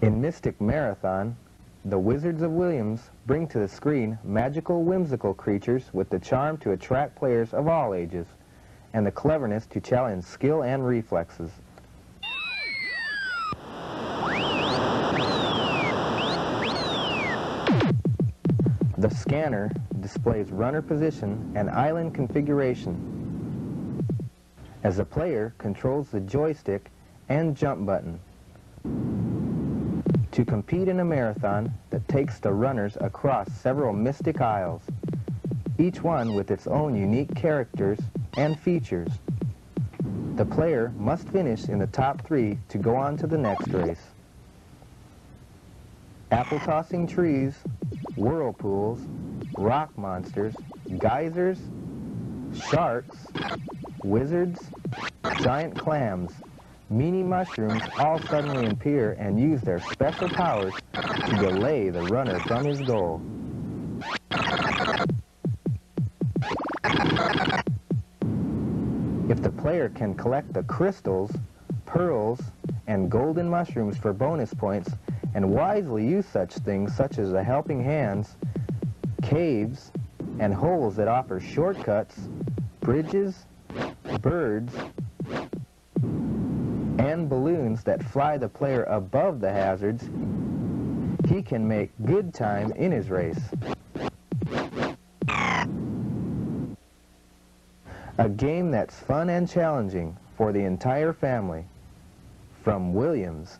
In Mystic Marathon, the Wizards of Williams bring to the screen magical, whimsical creatures with the charm to attract players of all ages and the cleverness to challenge skill and reflexes. The scanner displays runner position and island configuration as the player controls the joystick and jump button to compete in a marathon that takes the runners across several mystic isles, each one with its own unique characters and features. The player must finish in the top three to go on to the next race. Apple tossing trees, whirlpools, rock monsters, geysers, sharks, wizards, giant clams, meanie mushrooms all suddenly appear and use their special powers to delay the runner from his goal. If the player can collect the crystals, pearls, and golden mushrooms for bonus points, and wisely use such things such as the helping hands, caves, and holes that offer shortcuts, bridges, birds, and balloons that fly the player above the hazards, he can make good time in his race. A game that's fun and challenging for the entire family. From Williams.